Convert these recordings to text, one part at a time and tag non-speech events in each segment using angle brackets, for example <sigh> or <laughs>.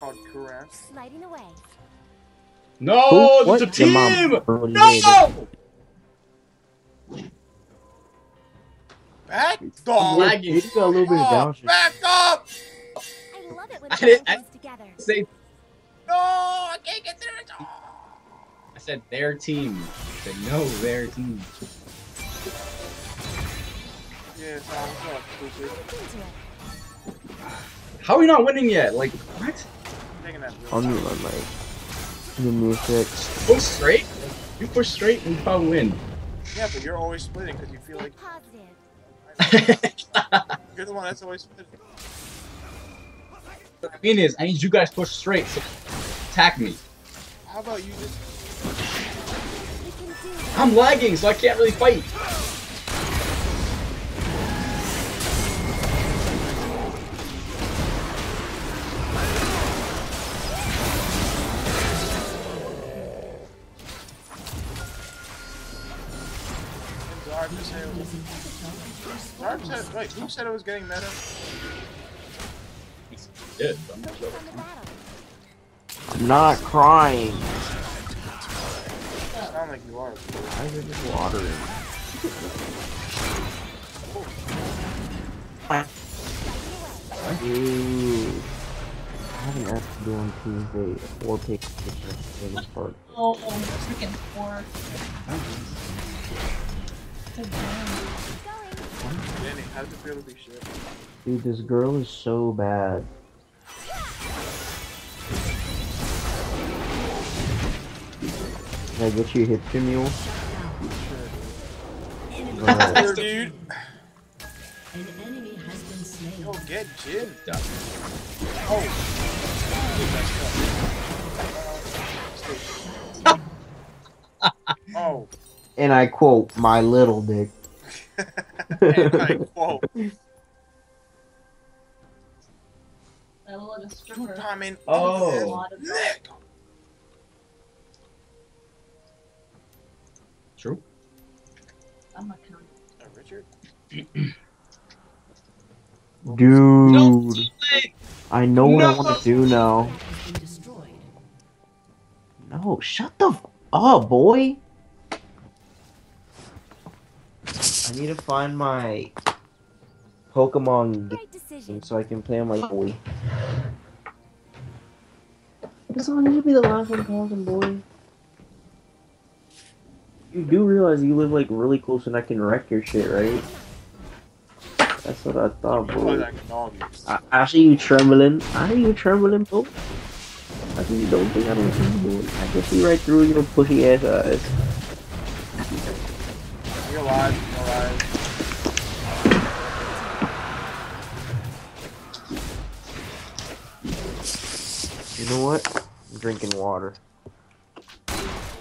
called caress. Sliding away. No, Who? there's a What? Mom team. No. Back I'm dog. lagging. Got a little bit of down. back up! I love it when I the didn't- I- comes together. Say, No, I can't get there. Oh. I said their team. I said no, their team. Yeah, Tom, what's up, stupid? How are we not winning yet? Like what? Taking that. I'll mute my mic. Give me a sec. Push straight. You push straight, and you probably win. Yeah, but you're always splitting because you feel like you're the one that's always splitting. What I mean is, I need you guys push straight. So attack me. How about you just? We can do it. I'm lagging, so I can't really fight. Zarb just said. Zarb said. Wait, who said it was getting meta? Good. I'm not Focus sure. on the battle. I'm not crying. You sound like you are. Why is it just watering? Dude. I haven't asked to do on Tuesday or take a picture of oh, this part. Oh, freaking four. So Danny, how does it feel to be shit? Dude, this girl is so bad. Can I get you a hipster mule? Alright. Dude. An enemy has been slain. Yo, get Jhin. Done. Oh. And I quote, my little dick. And I <laughs> quote. I look like a stripper. I mean, Oh. A lot of True. I'm not counting. Uh, Richard? Dude, No. I know what I want to do now. Has been destroyed. No, shut the f- up, boy. I need to find my Pokemon game so I can play on my boy. This one need to be the last one talking, boy. You do realize you live like really close and I can wreck your shit, right? That's what I thought, Realize boy. I can dog you. I, I see you trembling. I see you trembling, bro. I see you don't think I don't see you, boy. I can see right through your pushy ass eyes. You're alive. You're alive. You know what? I'm drinking water.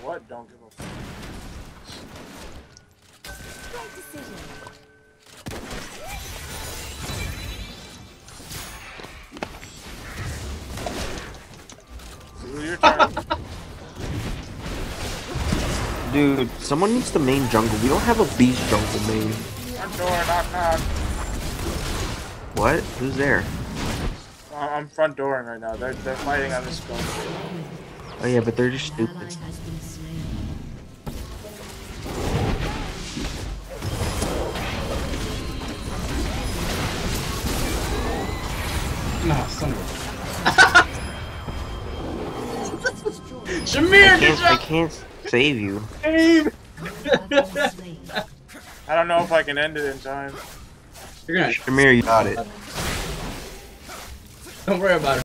What? Don't give a fuck. Great decision. Dude, someone needs the main jungle. We don't have a beast jungle main. Front door, knock knock. What? Who's there? I'm front dooring right now. They're they're fighting on this phone. Oh yeah, but they're just stupid. has been slain. Nah, son of a. <laughs> Shamir, I can't, I can't save you. Dave. Have been slain. I don't know if I can end it in time. You're gonna. Shamir, you got it. Don't worry about it.